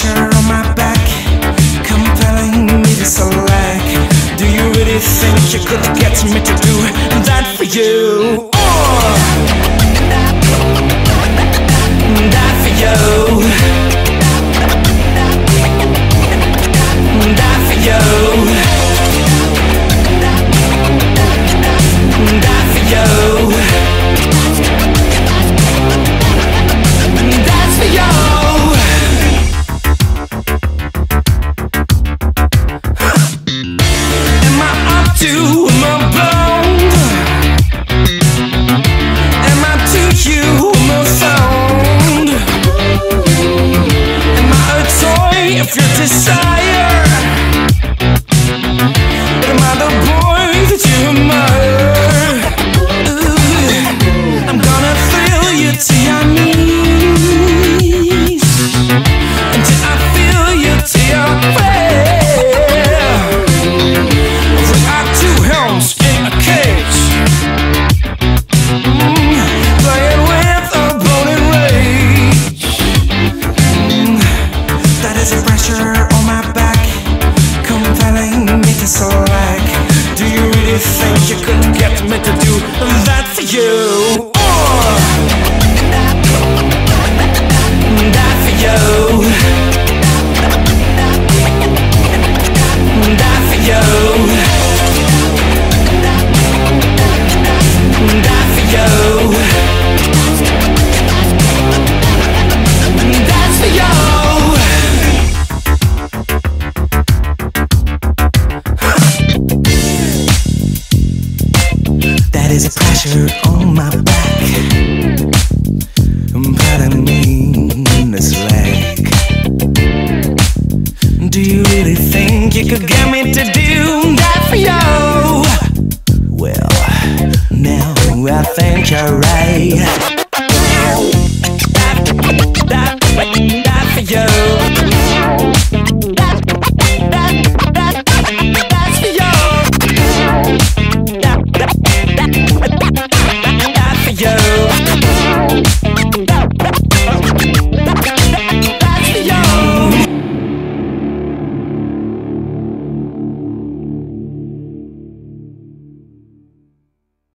pressure on my back Compelling me to select. Do you really think you could get me to your desire? Am I the boy that you must? meant to That is pressure on my back. Pardon me, it's lag. Do you really think you could get me to do?